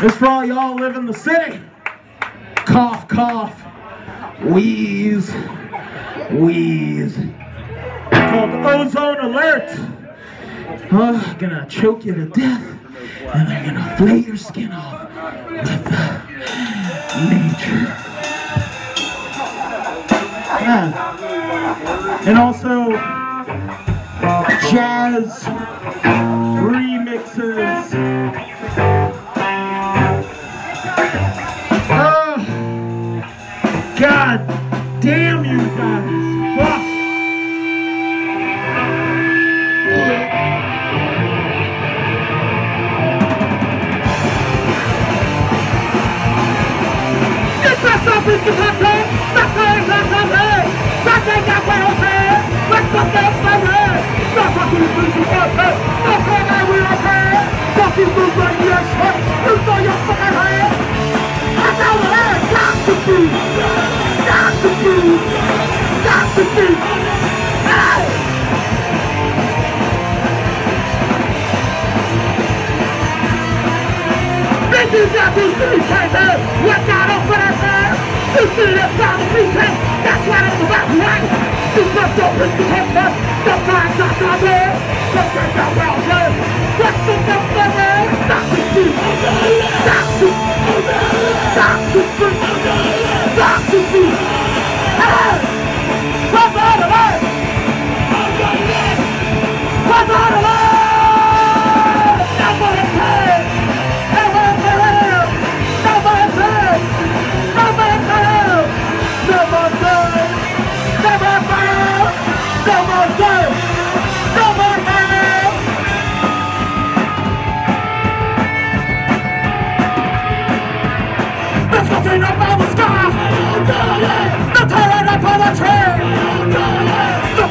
This for all y'all live in the city. Cough, cough. Wheeze. Wheeze. Called ozone alert. Oh, gonna choke you to death. And they're gonna flay your skin off with uh, nature. Yeah. And also jazz God damn you guys. Fuck. Get that up, get that do not do newspaper. We're not open ourselves. You see this on the. That's what it's about, right? You must open the paper. The mind's not on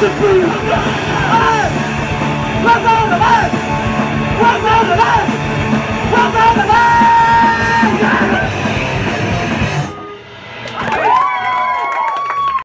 the food!